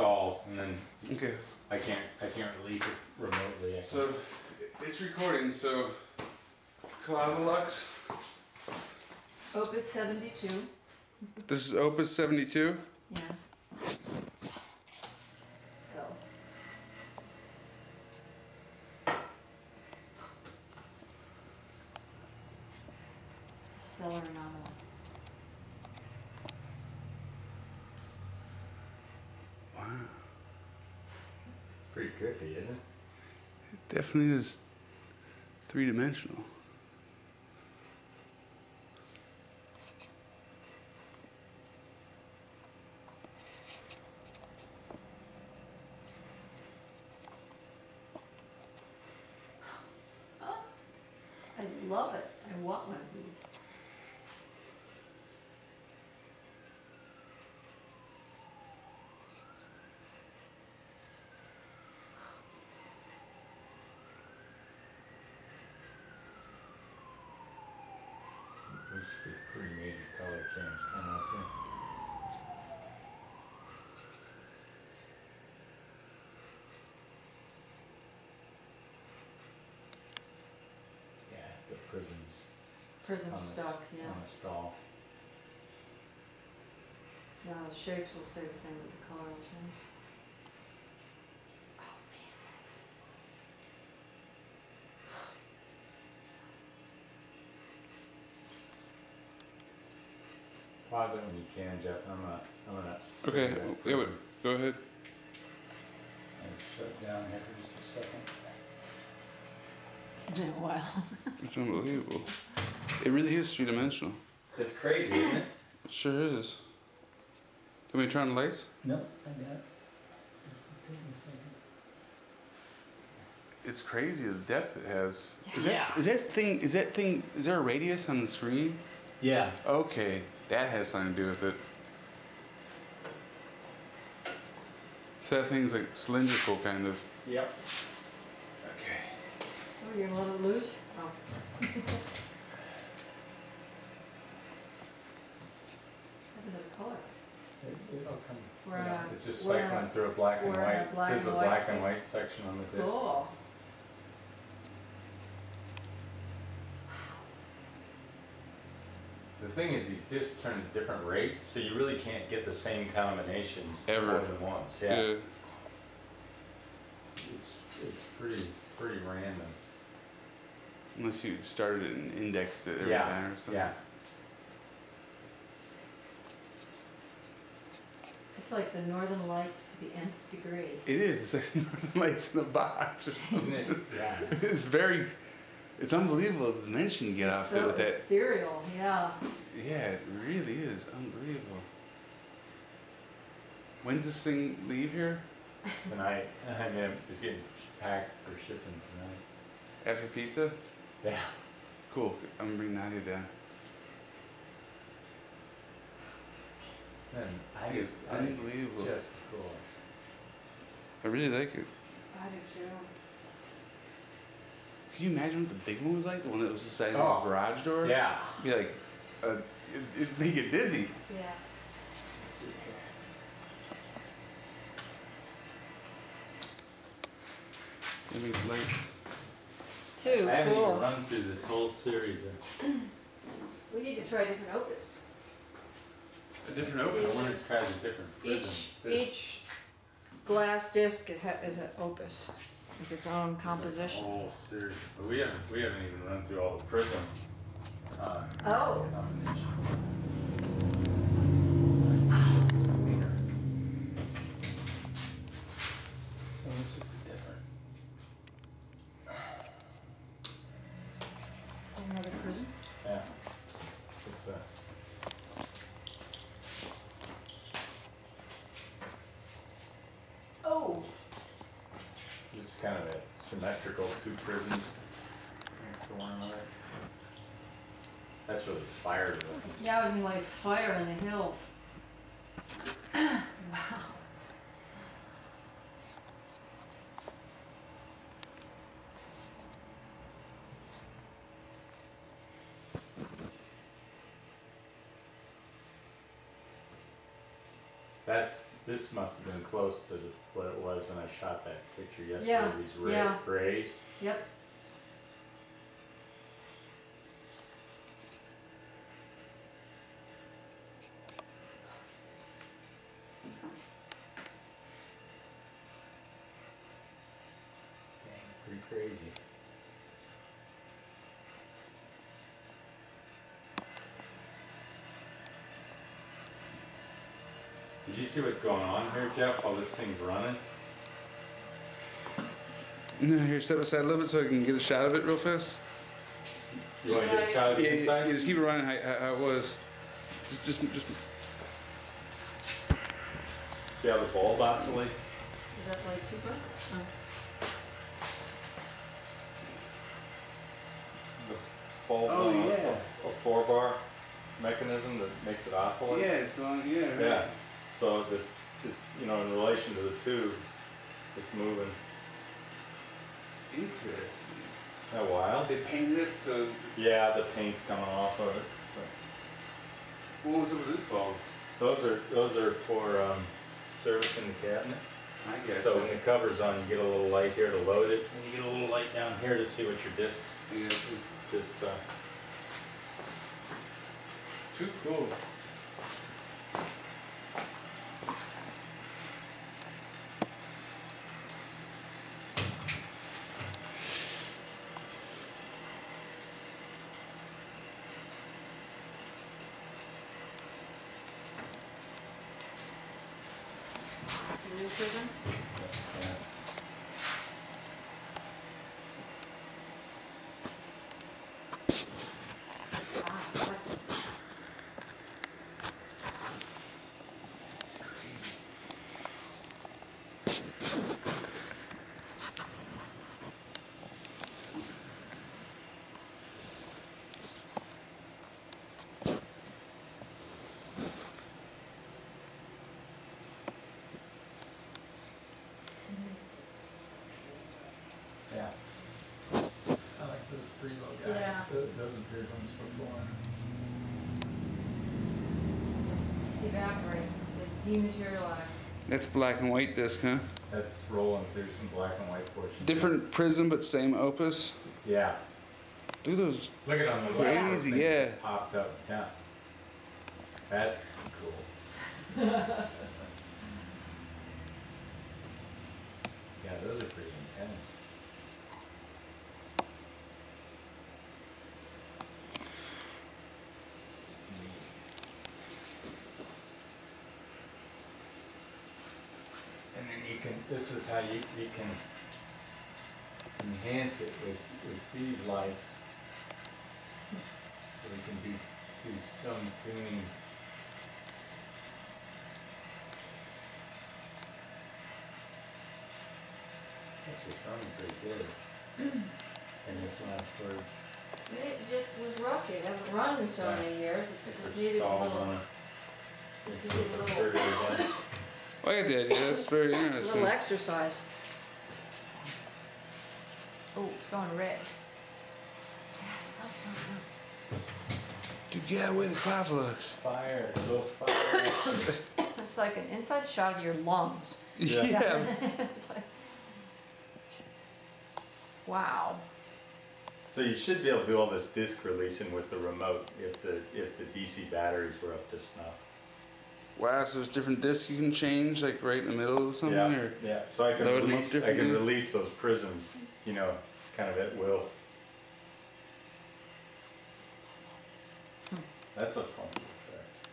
stalls, and then Okay. I can't I can't release it remotely. I can- So it's recording. So Clavilux. Opus 72. This is Opus 72. Yeah. Go. It's a stellar anomaly. Pretty trippy, isn't it? It definitely is three dimensional. I love it. I want one of these. There should be a pretty major color change coming up here. Yeah, the prisms. Prism on the s- stock, yeah. On the stall. So now the shapes will stay the same, but the color will change. Oh man, that's Pause it when you can, Jeff. I'm gonna I'm gonna. Okay. Yeah, but go ahead. And shut it down here for just a second. Been a while. It's unbelievable. It really is three dimensional. It's crazy, isn't it? It sure is. Can we turn on the lights? No, I got it. Take a second. It's crazy the depth it has. Is Yeah. that is that thing is that thing is there a radius on the screen? Yeah. Okay, that has something to do with it. So that thing's like cylindrical kind of. Yep. Okay. Oh, you're gonna let it loose? Oh. Look color. It'll come. We're yeah, on- it's just we're cycling on- through a black and we're on a white. black this is a and white black and thing. white section on the disc. Cool. The thing is, these discs turn at different rates, so you really can't get the same combination Ever. more than once. Yeah. Yeah. It's it's pretty pretty random. Unless you started it and indexed it every yeah. time or something. Yeah. It's like the northern lights to the nth degree. It is. It's like Northern Lights in a box or something. Isn't it? Yeah. it's very. It's unbelievable the dimension you get out there so with that. ethereal, yeah. Yeah, it really is unbelievable. When's this thing leave here? Tonight, and then it's getting packed for shipping tonight. After pizza? Yeah. Cool. I'm gonna bring Nadia down. And I It's just I think it's unbelievable. Just cool. I really like it. I do too. Can you imagine what the big one was like? The one that was the size Oh. of a garage door? Yeah. Be like, uh, it, it'd make you dizzy. Yeah. It makes light. Two, I haven't even cool. run through this whole series. Of, We need to try different opus. A different opus. I opus. want to try the different Each, each glass disc it is an opus. Is its own composition. Whole series. But we haven't we haven't even run through all the prism. Uh, Oh. combination. So this is a different. So another prism. Yeah. It's a. Oh, This is kind of a symmetrical two prisms next to one another. That's really fire looking. yeah, I was in like fire in the hills. wow. That's This must have been close to what it was when I shot that picture yesterday, Yeah, these ra- yeah. rays. Yep. Dang, pretty crazy. Did you see what's going on here, Jeff, while this thing's running? No, here, step aside a little bit so I can get a shot of it real fast. You wanna get a shot of Yeah, the yeah, inside? yeah, just keep it running how, how, how it was. Just, just, just. See how the bulb oscillates? Is that light too bright? Oh. The bulb Oh, on a- yeah. A four bar mechanism that makes it oscillate? Yeah, it's going. Yeah. right. Yeah, so the, it's, you know, in relation to the tube, it's moving. Interesting. That wild? They painted it so. Yeah, the paint's coming off of it. but What was it with this bulb? Those are, those are for, um, servicing the cabinet. I guess. So when the cover's on, you get a little light here to load it, and you get a little light down here to see what your discs, Yeah. discs are. Too cool. The new prism? Yeah. Wow, that's Yeah. I like those three little guys. Yeah. Tho- Those are good before. just evaporate, they dematerialize. That's black and white disc, huh? That's rolling through some black and white portions. Different prism, but same opus. Yeah. Look at those. Look at on the Crazy, left, those things yeah. Popped up, yeah. That's cool. Yeah, those are pretty intense. And then you can, this is how you, you can enhance it with, with these lights. So we can do, do some tuning. It's actually sounding pretty good. In this last words. It just was rusty, it hasn't run in so Yeah. many years, I it's just needed a little, just needed a little, further again. Yeah, did. Yeah, that's very little interesting. exercise. Oh, it's going red. Dude, get away the cloud flux. Fire, go fire. It's like an inside shot of your lungs. Yeah. It's like- Wow. So you should be able to do all this disk releasing with the remote if the, if the DC batteries were up to snuff. Wow, so there's different discs you can change, like right in the middle of something, Yeah, or yeah, so I can load 'em up release, I can release those prisms, you know, kind of at will. Hmm. That's a funky effect.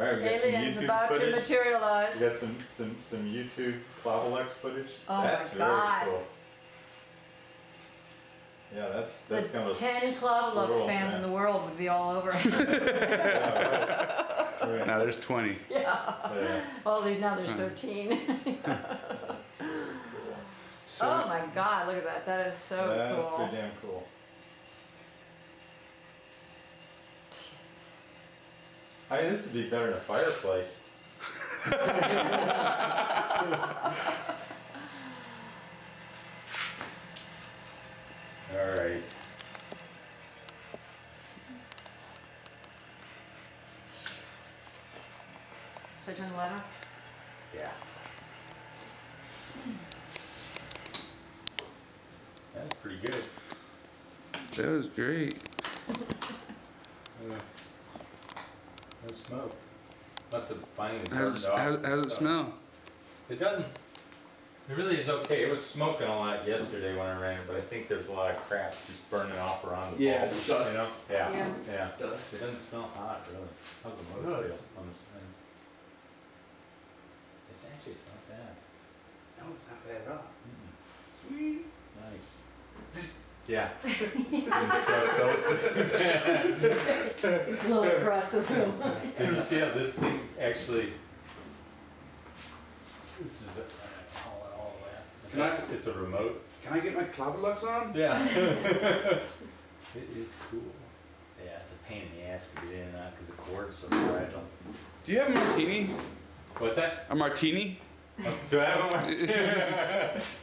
Alright, we got some Aliens YouTube about to materialize. We got some, some, some YouTube Clavilux footage. Oh my That's very God. cool. Yeah, that's, that's kind The of. ten Clavilux swirl, fans in man. the world would be all over it. Yeah, right. Right. now there's 20. yeah. Yeah, Well, these- now there's. 13. that's very cool. So, oh my god, look at that. That is so That's cool. pretty damn cool. Jesus. I mean, this would be better than a fireplace. All right. Should I turn the light on? Yeah. That's pretty good. That was great. Yeah. No smoke. Must have finally How's, burned off. how, and how's it stuff. smell? It doesn't. It really is okay. It was smoking a lot yesterday when I ran it, but I think there's a lot of crap just burning off around the Yeah, bulbs, dust. You know? Yeah. Yeah. Yeah. It Dust. doesn't smell hot, really. How's the motor No, feel it's- on this thing? It's actually it's not bad. No, it's not bad at all. Mm-mm. Sweet. Nice. Yeah. Didn't trust those things. Blow across the room. Did you see how this thing actually? This is a, all, all that. Can I- It's- It's a remote. Can I get my clapper locks on? Yeah. it is cool. Yeah, it's a pain in the ass to get in and out because the cord's so fragile. Do you have a martini? What's that? A martini? Oh, do I have one? It's